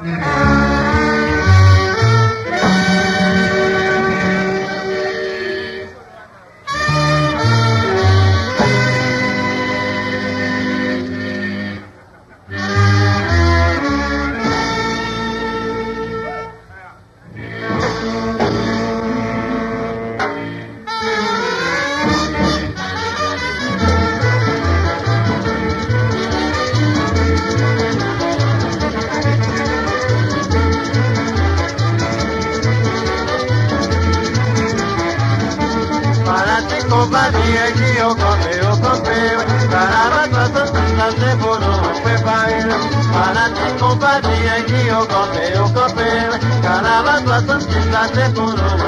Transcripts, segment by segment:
Mm-hmm. Ocampeo, Ocampeo, Ocampeo, Carabaco, Santa Fe, Polo, Pepaer, Palante, Compadre, Ocampeo, Ocampeo, Carabaco, Santa Fe, Polo, Pepaer,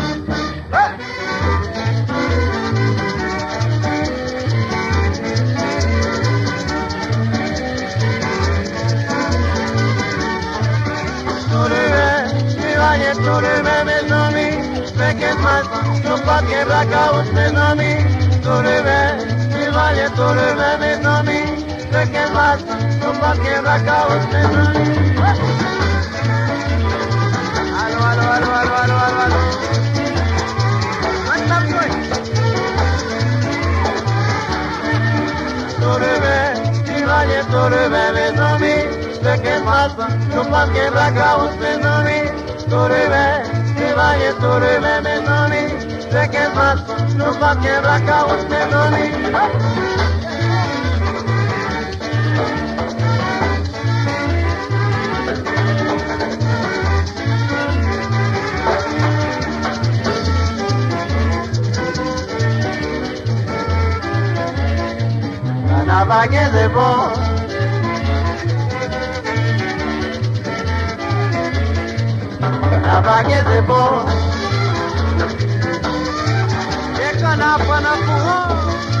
Brakaus med nami, Toreve, Bilvalje Toreve med nami, Reke nami. Alo, alo, alo, alo, alo, alo, alo. Nami, Reke nami, nami, Czekaj was, ślubakiem raka uśmiechony. Na bagnie de bo, na bagnie de bo kanapa na kuhoa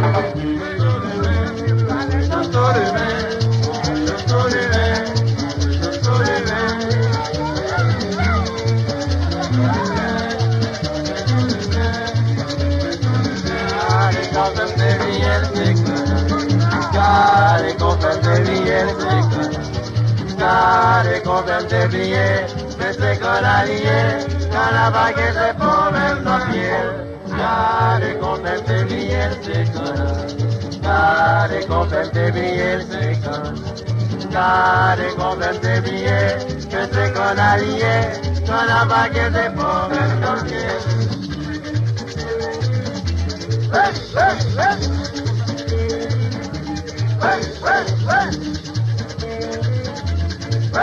Care cobrante blie, peste se la piel. Care cobrante blie seca, care cobrante blie seca. Care cobrante blie, peste colarie, caravache se la piel. Hey, hey, hey! Hey, hey!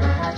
Bye.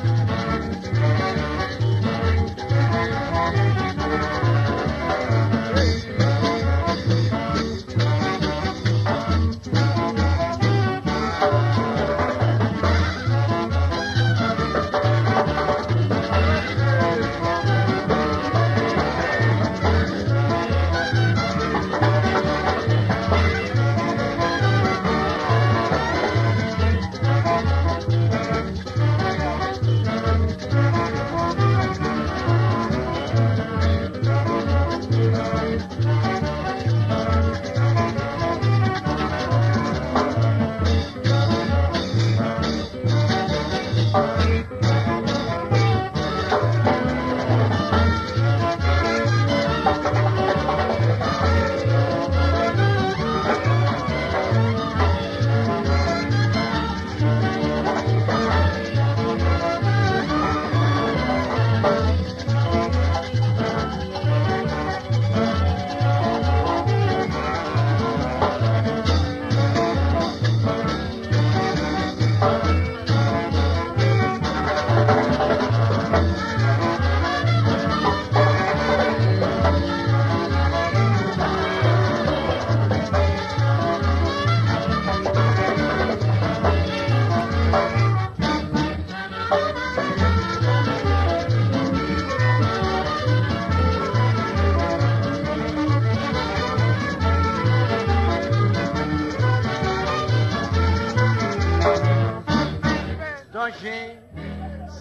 manger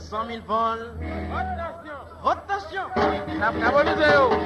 100 000 vols. Rotation! Rotation!